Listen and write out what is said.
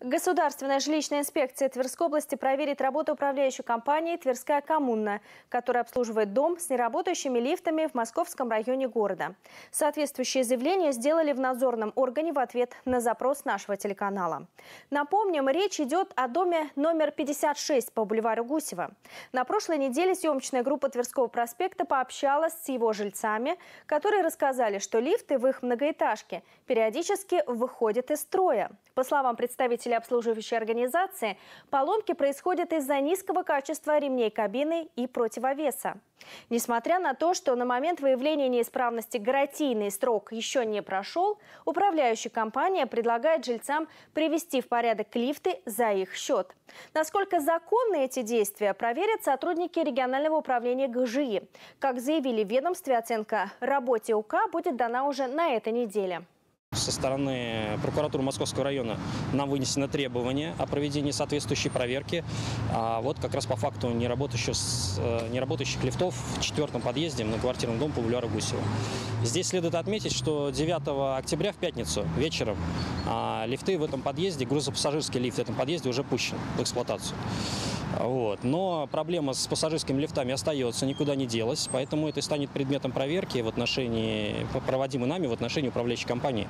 Государственная жилищная инспекция Тверской области проверит работу управляющей компании «Тверская коммуна», которая обслуживает дом с неработающими лифтами в московском районе города. Соответствующее заявление сделали в надзорном органе в ответ на запрос нашего телеканала. Напомним, речь идет о доме номер 56 по бульвару Гусева. На прошлой неделе съемочная группа Тверского проспекта пообщалась с его жильцами, которые рассказали, что лифты в их многоэтажке периодически выходят из строя. По словам представителей обслуживающей организации, поломки происходят из-за низкого качества ремней кабины и противовеса. Несмотря на то, что на момент выявления неисправности гарантийный срок еще не прошел, управляющая компания предлагает жильцам привести в порядок лифты за их счет. Насколько законны эти действия, проверят сотрудники регионального управления ГЖИ. Как заявили в ведомстве, оценка работе УК будет дана уже на этой неделе. Со стороны прокуратуры Московского района нам вынесено требование о проведении соответствующей проверки. А вот как раз по факту неработающих, э, неработающих лифтов в четвертом подъезде на квартирном доме по бульвару Гусева. Здесь следует отметить, что 9 октября в пятницу вечером а, лифты в этом подъезде, грузопассажирский лифт в этом подъезде уже пущен в эксплуатацию. Вот. Но проблема с пассажирскими лифтами остается, никуда не делась, поэтому это станет предметом проверки в отношении, проводимой нами в отношении управляющей компании.